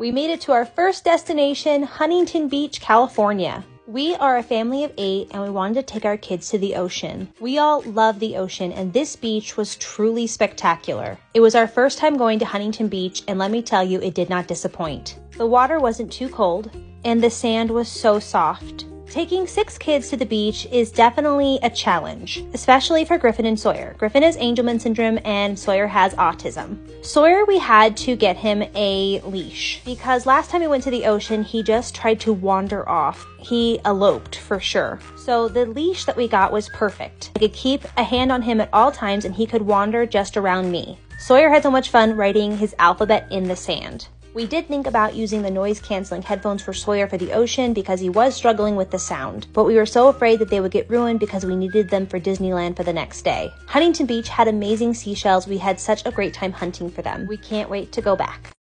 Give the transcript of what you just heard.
We made it to our first destination, Huntington Beach, California. We are a family of eight and we wanted to take our kids to the ocean. We all love the ocean and this beach was truly spectacular. It was our first time going to Huntington Beach and let me tell you, it did not disappoint. The water wasn't too cold and the sand was so soft. Taking six kids to the beach is definitely a challenge, especially for Griffin and Sawyer. Griffin has Angelman syndrome and Sawyer has autism. Sawyer, we had to get him a leash because last time we went to the ocean, he just tried to wander off. He eloped for sure. So the leash that we got was perfect. I could keep a hand on him at all times and he could wander just around me. Sawyer had so much fun writing his alphabet in the sand. We did think about using the noise canceling headphones for Sawyer for the ocean because he was struggling with the sound, but we were so afraid that they would get ruined because we needed them for Disneyland for the next day. Huntington Beach had amazing seashells. We had such a great time hunting for them. We can't wait to go back.